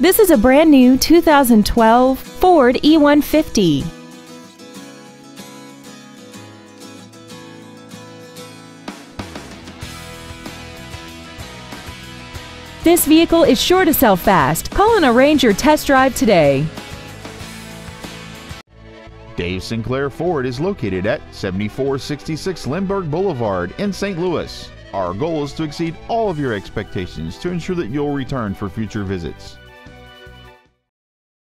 This is a brand new 2012 Ford E150. This vehicle is sure to sell fast. Call and arrange your test drive today. Dave Sinclair Ford is located at 7466 Lindbergh Boulevard in St. Louis. Our goal is to exceed all of your expectations to ensure that you'll return for future visits.